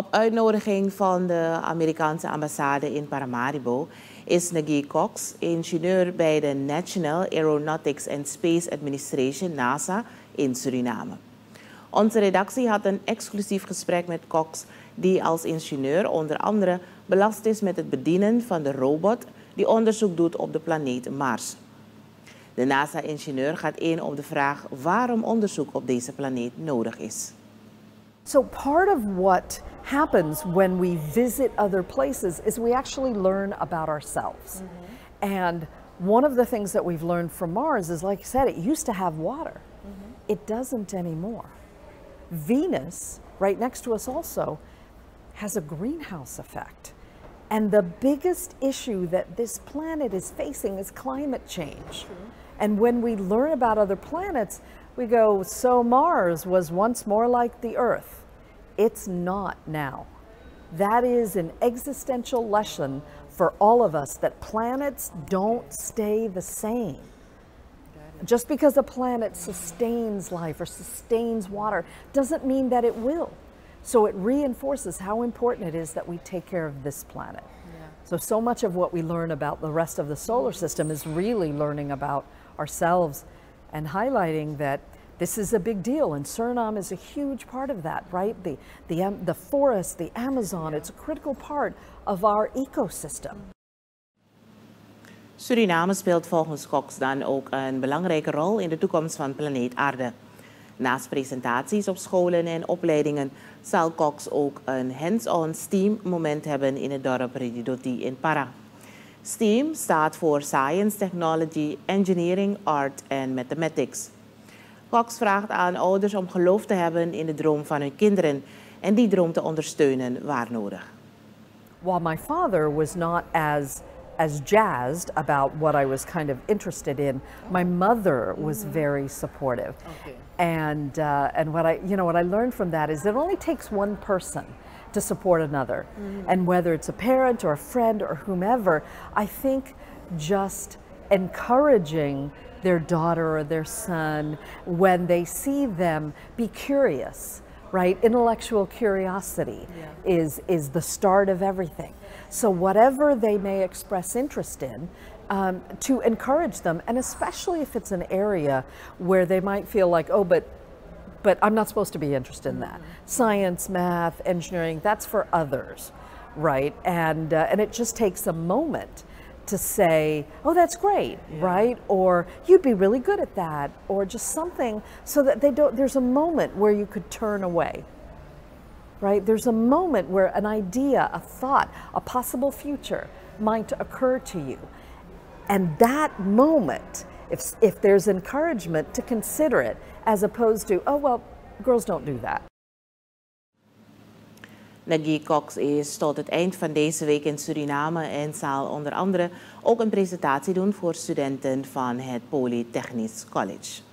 Op uitnodiging van de Amerikaanse ambassade in Paramaribo is Nagy Cox, ingenieur bij de National Aeronautics and Space Administration, NASA, in Suriname. Onze redactie had een exclusief gesprek met Cox, die als ingenieur onder andere belast is met het bedienen van de robot die onderzoek doet op de planeet Mars. De NASA-ingenieur gaat in op de vraag waarom onderzoek op deze planeet nodig is. So part of what happens when we visit other places is we actually learn about ourselves. Mm -hmm. And one of the things that we've learned from Mars is like I said it used to have water. Mm -hmm. It doesn't anymore. Venus, right next to us also, has a greenhouse effect. And the biggest issue that this planet is facing is climate change. True. And when we learn about other planets, we go, so Mars was once more like the Earth. It's not now. That is an existential lesson for all of us that planets don't stay the same. Just because a planet sustains life or sustains water doesn't mean that it will. So it reinforces how important it is that we take care of this planet. Yeah. So, so much of what we learn about the rest of the solar system is really learning about ourselves and highlighting that this is a big deal and Suriname is a huge part of that, right? The, the, um, the forest, the Amazon, it's a critical part of our ecosystem. Suriname speelt volgens Cox dan ook een belangrijke rol in de toekomst van planeet Aarde. Naast presentaties op scholen en opleidingen zal Cox ook een hands-on STEAM moment hebben in het dorp Redidoti in Para. STEAM staat voor Science, Technology, Engineering, Art en Mathematics. Cox vraagt aan ouders om geloof te hebben in de droom van hun kinderen en die droom te ondersteunen waar nodig. While my father was not as as jazzed about what I was kind of interested in, my mother was mm-hmm. very supportive. Okay. And uh, and what I you know what I learned from that is it only takes one person to support another. Mm-hmm. And whether it's a parent or a friend or whomever, I think just encouraging their daughter or their son when they see them be curious right intellectual curiosity yeah. is is the start of everything so whatever they may express interest in um, to encourage them and especially if it's an area where they might feel like oh but but I'm not supposed to be interested in that. Mm-hmm. Science, math, engineering, that's for others, right? And, uh, and it just takes a moment to say, oh, that's great, yeah. right? Or you'd be really good at that, or just something so that they don't, there's a moment where you could turn away, right? There's a moment where an idea, a thought, a possible future might occur to you. And that moment, if, if there's encouragement to consider it, as opposed to, oh, well, girls don't do that. Nagy Cox is tot het eind van deze week in Suriname en zal onder andere ook een presentatie doen voor studenten van het Polytechnisch College.